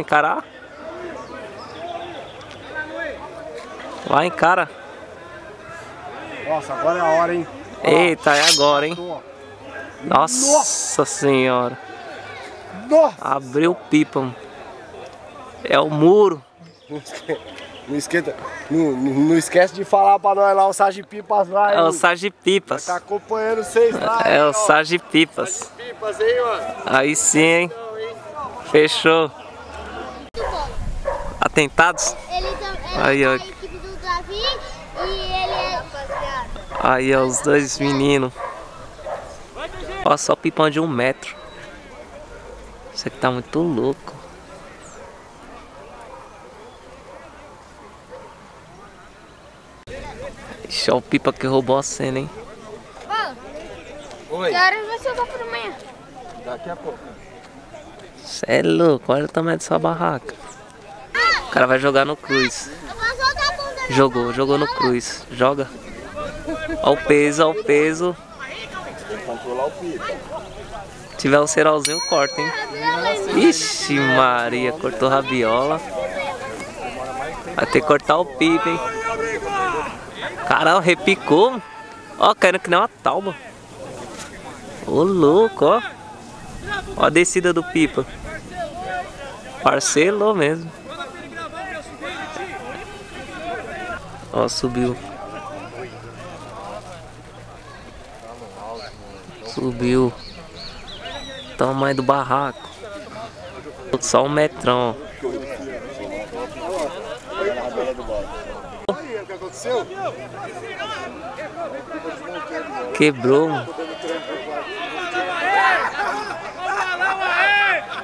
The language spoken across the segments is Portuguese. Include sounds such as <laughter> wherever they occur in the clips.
Vai encarar? Vai, encara. Nossa, agora é a hora, hein? Eita, é agora, hein? Nossa, Nossa senhora. Nossa. Abriu pipa. Mano. É o muro. Não, esquenta, não, não, esquece de falar pra nós lá o Sage Pipas lá, hein? É o Sage Pipas. Tá acompanhando vocês lá, É hein, o Sage Pipas. Sage Pipas, hein, mano? Aí sim, hein? Fechou. Atentados? Ele, ele Aí, ó. equipe do Davi e ele é... Aí, ó, os dois meninos. Ó, só pipão de um metro. Isso aqui tá muito louco. Ixi, ó o pipa que roubou a cena, hein? Oi. Que horas você vai pra amanhã? Daqui a pouco. Cê é louco, olha o tamanho dessa barraca. O cara vai jogar no cruz. Jogou, jogou no cruz. Joga. Ó o peso, ó o peso. Controlar o pipa. Se tiver o cerolzinho, corta, hein? Ixi Maria, cortou rabiola. Vai ter que cortar o pipa, hein? Caralho, repicou. Ó, caindo que nem uma tauba. Ô louco, ó. Ó a descida do pipa. Parcelou mesmo. Ó, subiu. Subiu. Tamanho do barraco. Só um metrão. Quebrou.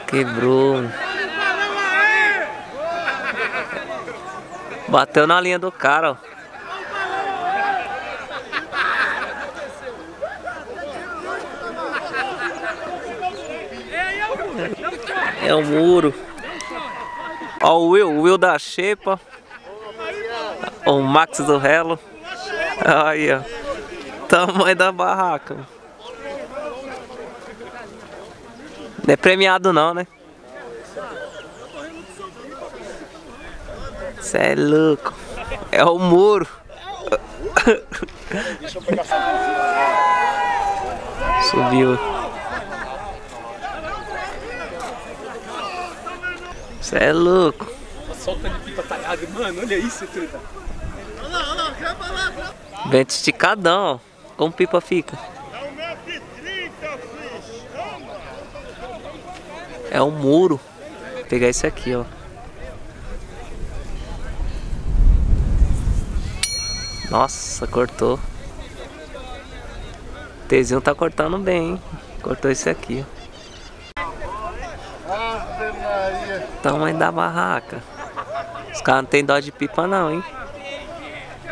Quebrou. Bateu na linha do cara, ó. É o muro. Ó o Will, o Will da Xepa. O Max do Relo. Aí, ó. Tamanho da barraca. Não é premiado não, né? Cê é louco. É o muro. <laughs> Subiu. Cê é louco. Solta de pipa talhada, mano, olha isso, truta. Vento esticadão, ó. Como pipa fica? É um muro. Vou pegar esse aqui, ó. Nossa, cortou. O tá cortando bem, hein? Cortou esse aqui. Tamanho da barraca. Os caras não tem dó de pipa não, hein?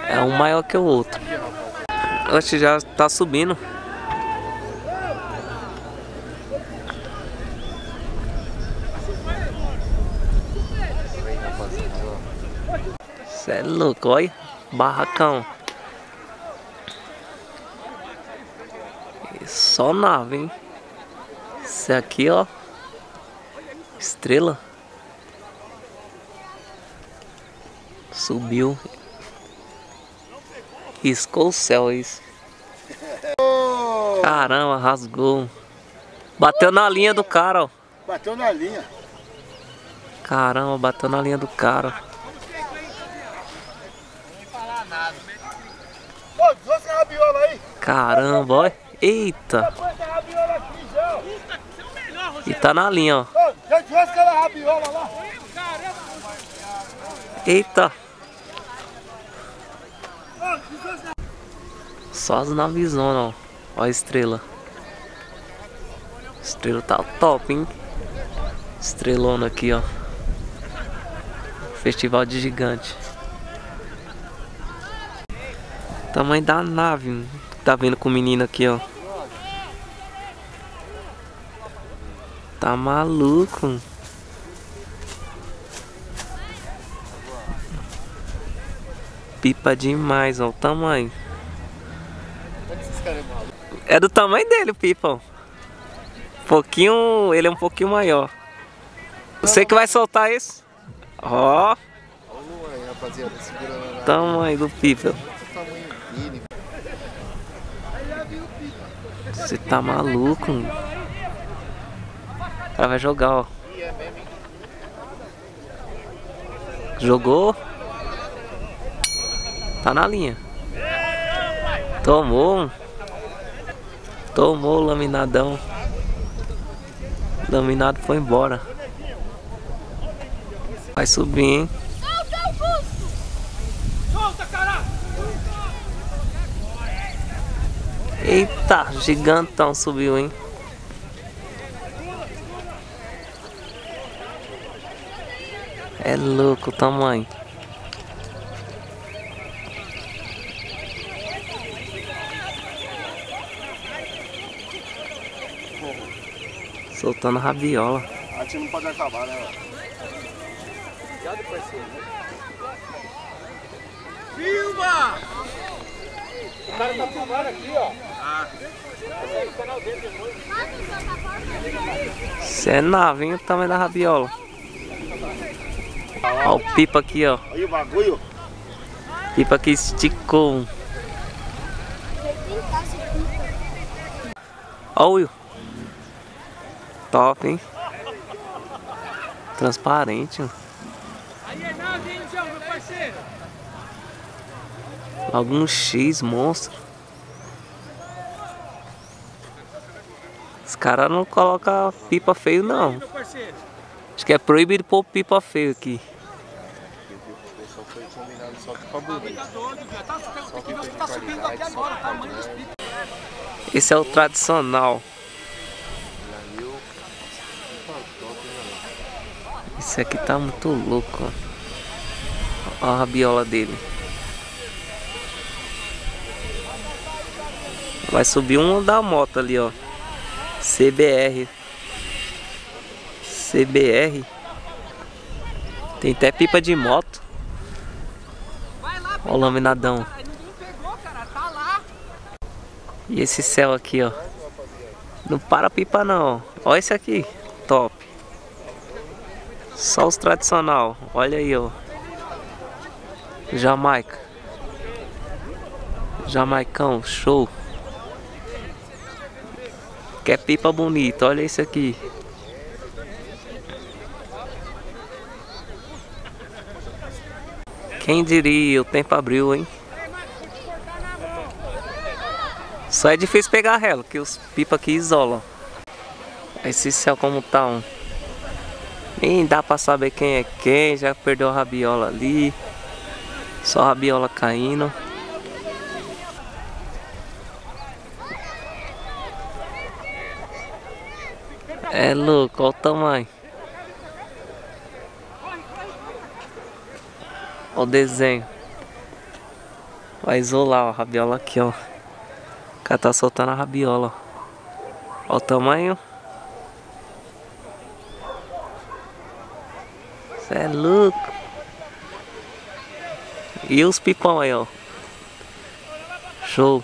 É um maior que o outro. Oxe, já tá subindo. Cê é louco, olha. Barracão. E só nave, hein? Esse aqui, ó. Estrela. Subiu. Riscou o céu isso. Caramba, rasgou. Bateu na linha do cara, ó. Bateu na linha. Caramba, bateu na linha do cara. Ô, deslasca a rabiola aí. Caramba, ó. Eita. Põe essa rabiola aqui já. E tá na linha, ó. Eita. Só as navezona, ó. Ó a estrela. Estrela tá top, hein? Estrelona aqui, ó. Festival de gigante. Tamanho da nave. Tá vendo com o menino aqui, ó. Tá maluco. Pipa demais, ó, o tamanho. É do tamanho dele o pipa, ó. Pouquinho, ele é um pouquinho maior. Você que vai soltar esse? Ó, Olha o tamanho do pipa. o tamanho dele. Você tá maluco? mano. O cara vai jogar, ó. Jogou. Tá na linha. Tomou. Tomou o laminadão. Laminado foi embora. Vai subir, hein? Solta, caralho! Eita, gigantão subiu, hein? É louco o tamanho. Soltando rabiola. A time não pode acabar, né? Filma! O cara tá filmando aqui, ó. Cê é? O tamanho da rabiola. Ó o pipa aqui, ó. Aí o bagulho. Pipa que esticou. Ó o Will. Top, hein? Transparente. ó. Aí é nave, hein, João, meu parceiro? Algum X monstro. Caras não colocam pipa feio, não. Acho que é proibido pôr pipa feio aqui. Esse é o tradicional. Esse aqui tá muito louco. Ó a rabiola dele. Vai subir um da moto ali, ó. CBR. CBR. Tem até pipa de moto. Ó o laminadão. E esse céu aqui, ó. Não para pipa não. Ó esse aqui. Top. Só os tradicional. Olha aí, ó. Jamaica. Jamaicão, show. Quer pipa bonita, olha esse aqui. Quem diria, o tempo abriu, hein? Só é difícil pegar ela, que os pipa aqui isolam. Esse céu como tá um. Nem dá pra saber quem é quem, já perdeu a rabiola ali. Só a rabiola caindo. É louco, olha o tamanho. Olha o desenho. Vai isolar ó, a rabiola aqui, ó. O cara tá soltando a rabiola. Olha o tamanho. Cê é louco. E os pipão aí, ó. Show.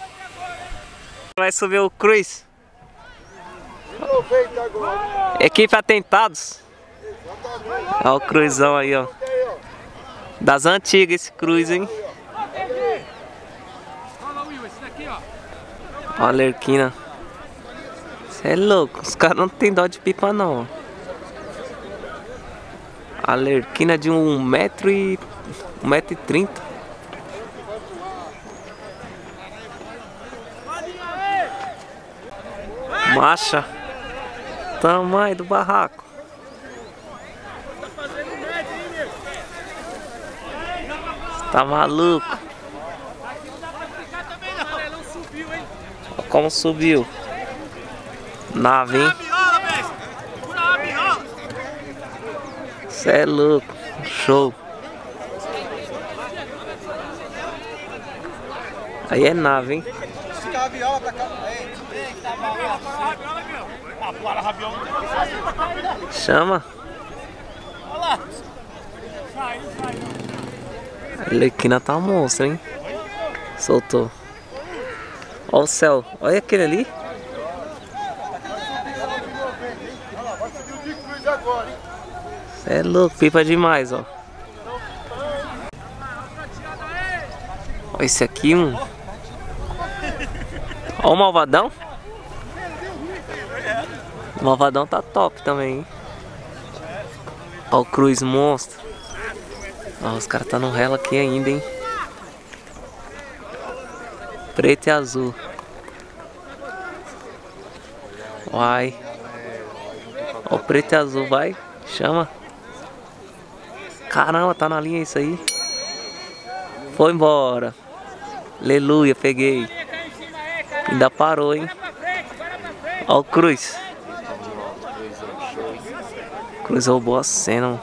Vai subir o Cruz. Equipe Atentados. Olha o cruzão aí, ó. Das antigas esse cruz, hein? Olha a lerquina. Você é louco, os caras não tem dó de pipa não. A lerquina de um metro e. um metro e trinta. Macha. Tamanho do barraco. Tá maluco? Olha como subiu. Nave, hein? Cê é louco. Show. Aí é nave, hein? Fica a viola pra cá. Ah, para a rabiola. Chama. A Lequina tá monstro, hein? Soltou. Olha o céu. Olha aquele ali. É louco, pipa demais, ó. Ó esse aqui, um. Ó o malvadão. O malvadão tá top também, hein? Ó o cruz monstro. Ó, os caras tá no relo aqui ainda, hein? Preto e azul. Vai. Ó o preto e azul, vai. Chama. Caramba, tá na linha isso aí. Foi embora. Aleluia, peguei. Ainda parou, hein? Ó o Cruz. Cruz roubou a cena.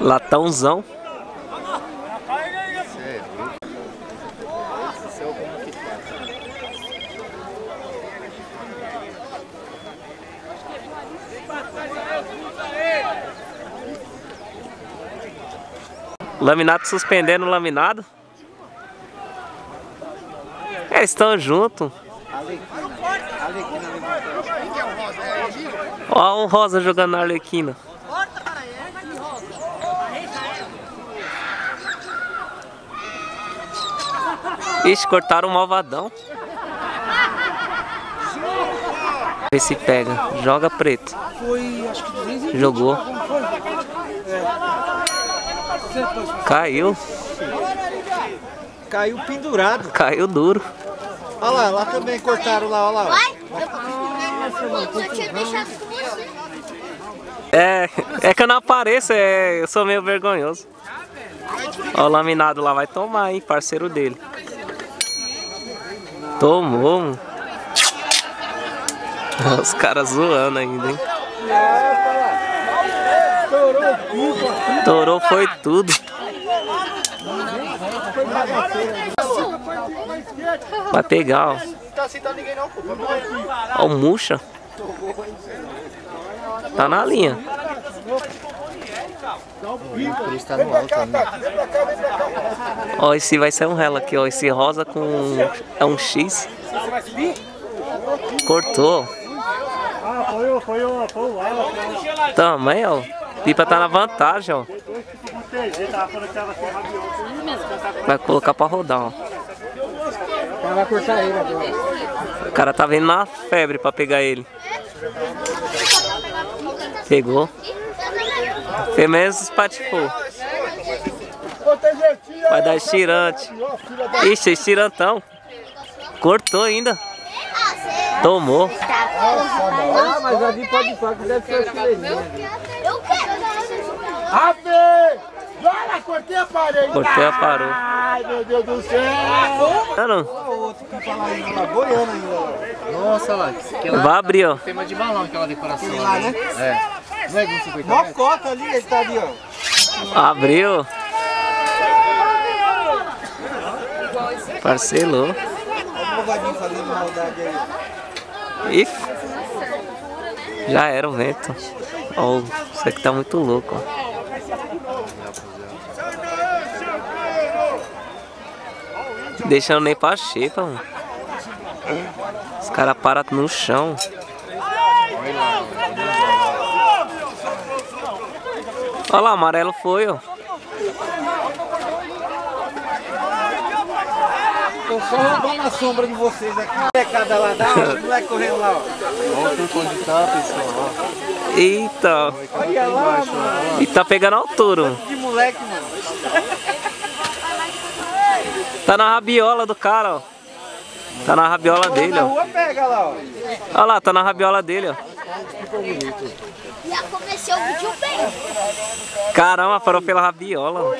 Latãozão. Laminado suspendendo o laminado. É, estão juntos. Olha o Rosa jogando na Arlequina. Ixi, cortaram o malvadão. Vê se pega. Joga preto. Jogou. Caiu. Caiu pendurado. Caiu duro. Olha lá, lá também cortaram lá, olha lá. Vai tinha deixado com você. É, é que eu não apareço, é, eu sou meio vergonhoso. Ó, o laminado lá vai tomar, hein, parceiro dele. Tomou, mano. <laughs> Os caras zoando ainda, hein. Torou foi tudo. Vai pegar, ó. Não tá assim, tá o na linha. Ó, esse vai ser um relo aqui, ó. Esse rosa com. É um X. Cortou. Também, ó. Pipa tá na vantagem, ó. Vai colocar pra rodar, ó. Ele agora. O cara tá vindo na febre pra pegar ele. Pegou. Fez mesmo espatifou. Vai dar estirante. Ixi, estirantão. Cortou ainda. Tomou. Ah, mas ali pode falar que deve ser. Eu quero. Rafi! Olha, cortei a parede. Cortei a parou. Ai, meu Deus do céu. Mano, O outro que fala ainda lá, boiando ainda. Nossa, lá. vai abrir, ó. Tema de balão, aquela decoração lá, né? É. É com 50 Mó cota ali, ele tá ali, ó. Abriu. Parcelou. Ih. Já era o vento. Ó, isso aqui tá muito louco, ó. Deixando nem pra xepa, mano. Os caras param no chão. Olha lá, o amarelo foi, ó. Tô só roubando a sombra de vocês aqui. Pecada lá, dá os moleques correndo lá, ó. Olha o onde tá, pessoal. ó. Eita. Olha lá, mano. E tá pegando altura, mano. Que moleque, mano. Tá na rabiola do cara, ó. Tá na rabiola dele, Na ó. rua pega lá, ó. Olha lá, tá na rabiola dele, ó. Já comecei o vídeo. Caramba, parou pela rabiola. ó.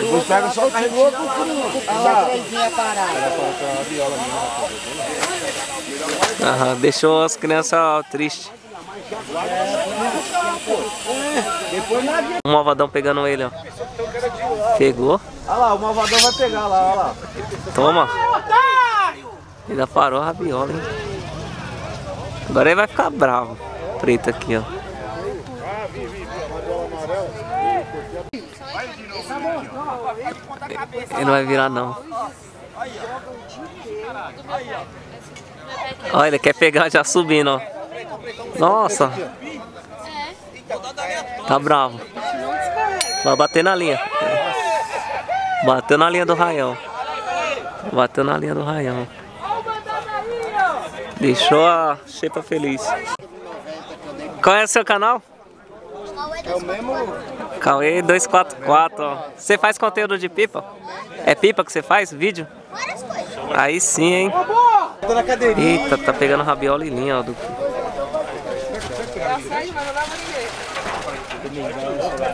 Depois pega só o chegou com Aham, deixou as crianças tristes. O malvadão pegando ele, ó. Pegou. Olha lá, o malvadão vai pegar lá, olha lá. Toma. Ainda parou a rabiola, hein? Agora ele vai ficar bravo. Preto aqui, ó. Ele não vai virar, não. Olha, ele quer pegar já subindo, ó. Nossa. Tá bravo. Vai bater na linha. Bateu na linha do raião. Bateu na linha do raião. Deixou a xepa feliz. Qual é o seu canal? É o mesmo. Cauê 244, ó. Você faz conteúdo de pipa? É pipa que você faz? Vídeo? Aí sim, hein? Eita, tá pegando rabiola e linha, ó. Do...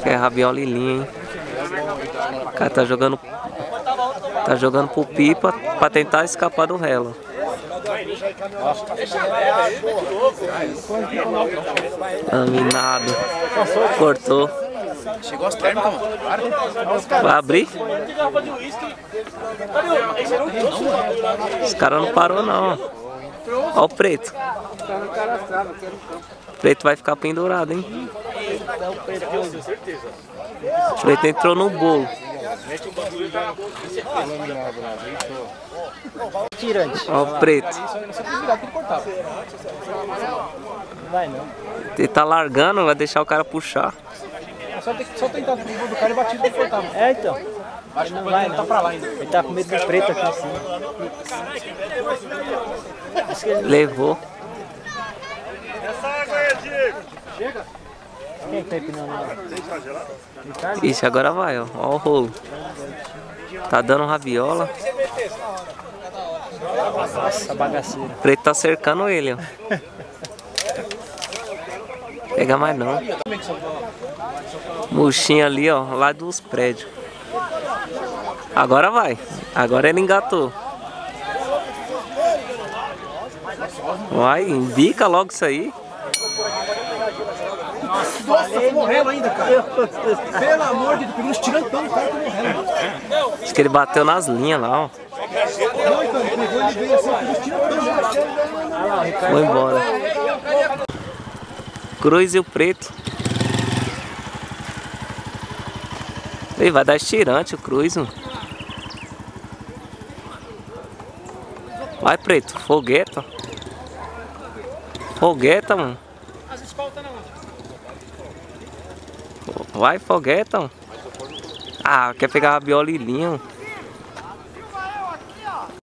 É rabiola e linha, hein? O cara tá jogando. Tá jogando pro pipa pra tentar escapar do relo. Laminado. Cortou. Chegou as térmicas, mano. Vai abrir? Os caras não parou não. Ó o preto. O preto vai ficar pendurado, hein? O preto entrou no bolo. Tirante. Ó o preto. Ele tá largando, vai deixar o cara puxar. Só, tem, só tentar do do cara e batido confortável. É, então. Acho não vai, não. Tá pra lá ainda. Ele tá com medo do preto aqui em cima. Acho que ele... Levou. Quem que tá empinando lá? Ixi, agora vai, ó. Ó o rolo. Tá dando rabiola. Nossa, bagaceira. O preto tá cercando ele, ó. <laughs> Pega mais não. Murchinho ali, ó, lá dos prédios. Agora vai. Agora ele engatou. Vai, embica logo isso aí. Nossa, tô morrendo ainda, cara. Pelo amor de Deus, pegou uns tirantão, cara, tô morrendo. Acho que ele bateu nas linhas lá, ó. Não, então, ele pegou, ele veio assim, pegou uns tirantão. Foi embora. Cruz e o preto. Ele vai dar estirante o cruz, mano. Vai preto, fogueta. Fogueta, mano. Vai, fogueta, mano. Ah, quer pegar a biolilinha, mano.